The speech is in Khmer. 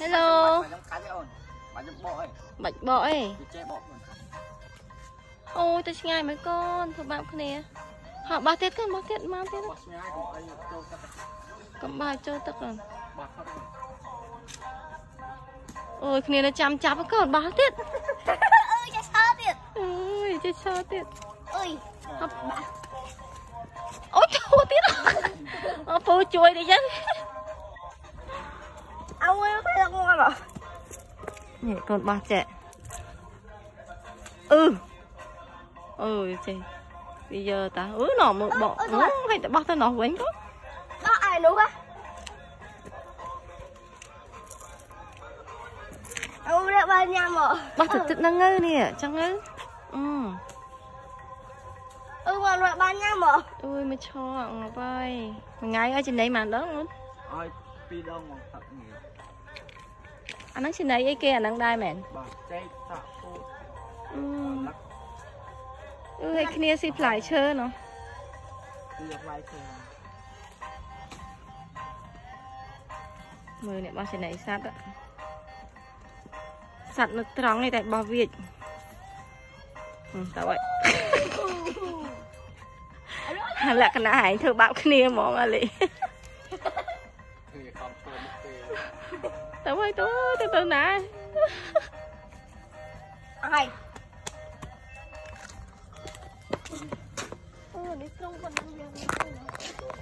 Hello ខ្ញុំកាច់អូនបាច់ខ្ញុំបកអីបាច់បកអីវាចេះបកខ្លួនអូយទៅឆ្ងាយមើលកូនធ្វើបាបគ្នាហោះបោះទៀតកូនបោះទៀតមកទៀតបោះស្ងាយកុំអីចូលទឹកកុំបោះចូលទឹកកូនបោះខត់អូយគ្នានៅចាំចាប់កូនបោះទៀតអើយចាឆើទៀតអូយចេះឆោទៀតអើយហប់អូយចូលទៀតអូពូជួយតិចចឹង អើយទៅងល់នេះកូនបោះចេះអឺអើយចេះវាយកតាអឺណោមើលបកអឺឲ្យតែបោះទៅណោះវិញកូនដល់អាយនោះហ៎អូរ៉ាបានញ៉ាំមកបោះទៅទឹកហ្នឹងទៅនេះចឹងទៅអឺអឺមករ៉ាបានញ៉ាំមកអូយមកឈរអងបាយថ្ងៃឲ្យចំណីម៉ានដងអូនឲ្យ ពីរដងមកផឹកនេះ អាហ្នឹងចំណីអីគេអាហ្នឹងដែរមែន បាទចេកសាក់ពូ អឺអឺឲ្យគ្នាស៊ីផ្លែឈើណោះ គឺយកវាយខ្លួន មើលនេះបោះចំណីសัตว์សัตว์នៅត្រង់នេះតែបោះវាចហឹមតើហើយលក្ខណៈឯងធ្វើបាបគ្នាហ្មងអាលី គឺខំធ្វើមុខពេលតើហើយទៅទៅទៅណាអាយអូនេះត្រង់ប៉ុណ្ណឹងយ៉ាងនេះ